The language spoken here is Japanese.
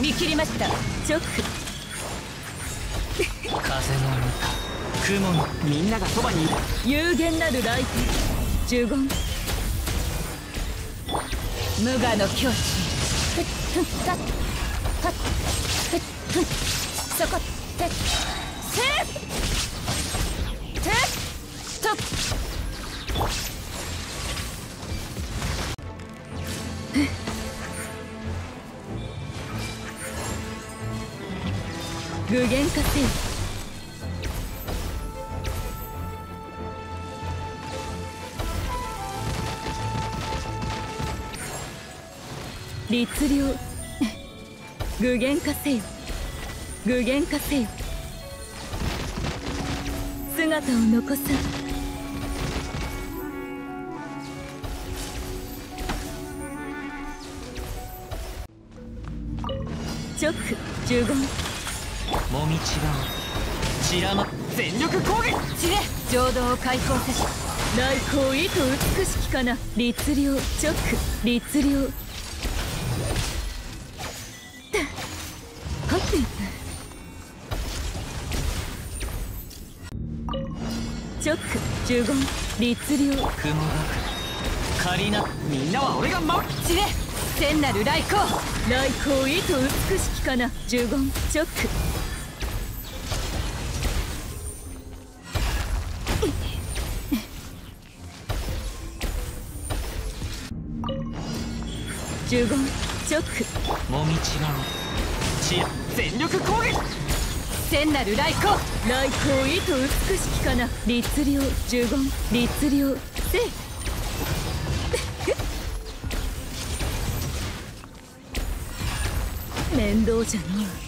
見切りました。直。風の雲のみんながそばにいる。有限なる来店呪言。無我の境地。ふっふったっはっふっふっ具現化せよ。律令。具現化せよ。具現化せよ。姿を残さ。直呪言。もみちが散らま全力攻撃。知れ浄土を開放せ。し来光意図美しきかな。律令直。律令はって直。呪言。律令雲が仮りな。みんなは俺が守る知れ聖なる来光来光意図美しきかな。呪言直呪言直もみちが散ら全力攻撃。聖なる来光来光意図美しきかな。律令呪言律令。せ面倒じゃのう。